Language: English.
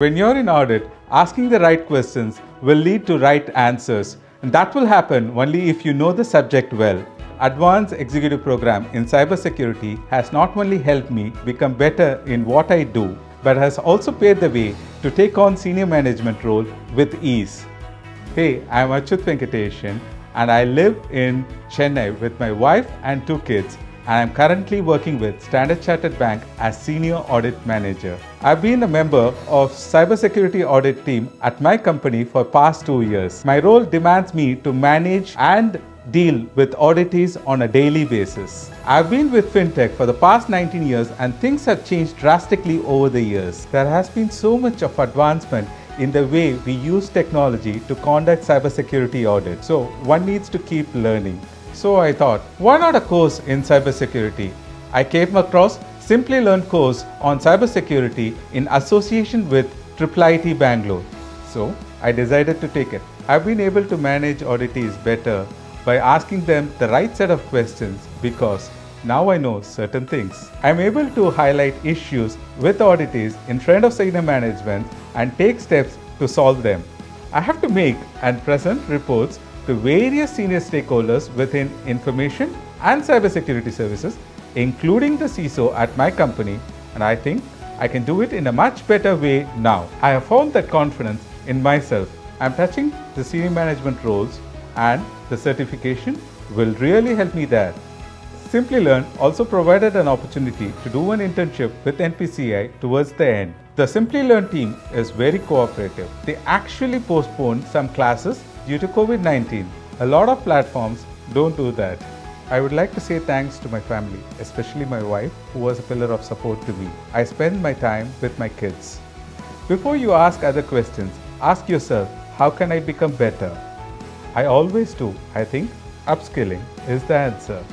When you're in audit, asking the right questions will lead to right answers. And that will happen only if you know the subject well. Advanced Executive Program in Cybersecurity has not only helped me become better in what I do, but has also paved the way to take on senior management role with ease. Hey, I'm Achyut Venkateshan and I live in Chennai with my wife and two kids and I'm currently working with Standard Chartered Bank as Senior Audit Manager. I've been a member of cybersecurity audit team at my company for past two years. My role demands me to manage and deal with auditees on a daily basis. I've been with FinTech for the past 19 years and things have changed drastically over the years. There has been so much of advancement in the way we use technology to conduct cybersecurity audits. So one needs to keep learning. So I thought, why not a course in cybersecurity? I came across Simplilearn course on cybersecurity in association with IIIT Bangalore. So I decided to take it. I've been able to manage auditees better by asking them the right set of questions because now I know certain things. I'm able to highlight issues with auditees in front of senior management and take steps to solve them. I have to make and present reports to various senior stakeholders within information and cybersecurity services, including the CISO at my company, and I think I can do it in a much better way now. I have found that confidence in myself. I'm touching the senior management roles and the certification will really help me there. Simplilearn also provided an opportunity to do an internship with NPCI towards the end. The Simplilearn team is very cooperative. They actually postponed some classes due to COVID 19. A lot of platforms don't do that. I would like to say thanks to my family, especially my wife, who was a pillar of support to me. I spend my time with my kids. Before you ask other questions, ask yourself, how can I become better? I always do. I think upskilling is the answer.